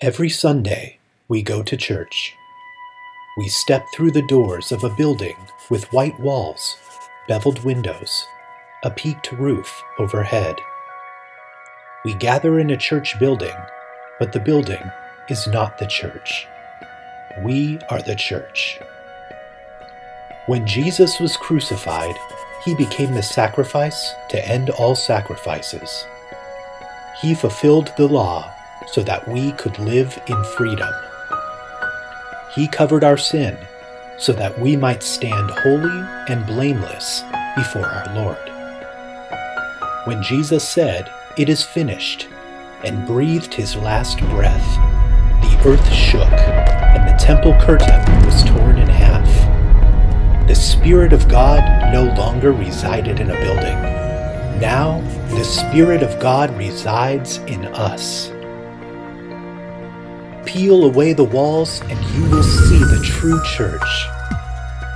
Every Sunday, we go to church. We step through the doors of a building with white walls, beveled windows, a peaked roof overhead. We gather in a church building, but the building is not the church. We are the church. When Jesus was crucified, he became the sacrifice to end all sacrifices. He fulfilled the law so that we could live in freedom. He covered our sin so that we might stand holy and blameless before our Lord. When Jesus said, It is finished, and breathed his last breath, the earth shook and the temple curtain was torn in half. The Spirit of God no longer resided in a building. Now, the Spirit of God resides in us. Peel away the walls, and you will see the true church.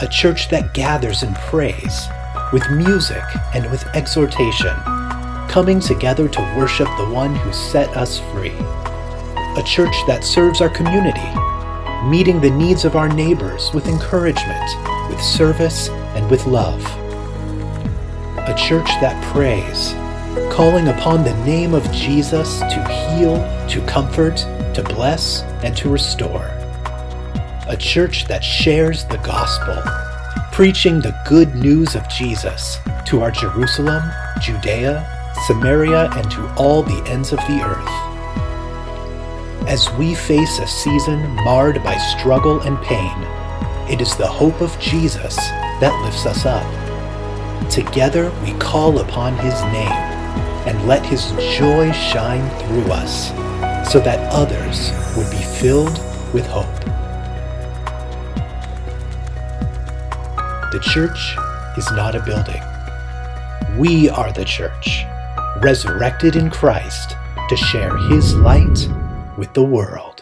A church that gathers and prays, with music and with exhortation, coming together to worship the one who set us free. A church that serves our community, meeting the needs of our neighbors with encouragement, with service, and with love. A church that prays, calling upon the name of Jesus to heal, to comfort, to bless, and to restore. A church that shares the gospel, preaching the good news of Jesus to our Jerusalem, Judea, Samaria, and to all the ends of the earth. As we face a season marred by struggle and pain, it is the hope of Jesus that lifts us up. Together we call upon his name and let his joy shine through us so that others would be filled with hope. The church is not a building. We are the church, resurrected in Christ to share his light with the world.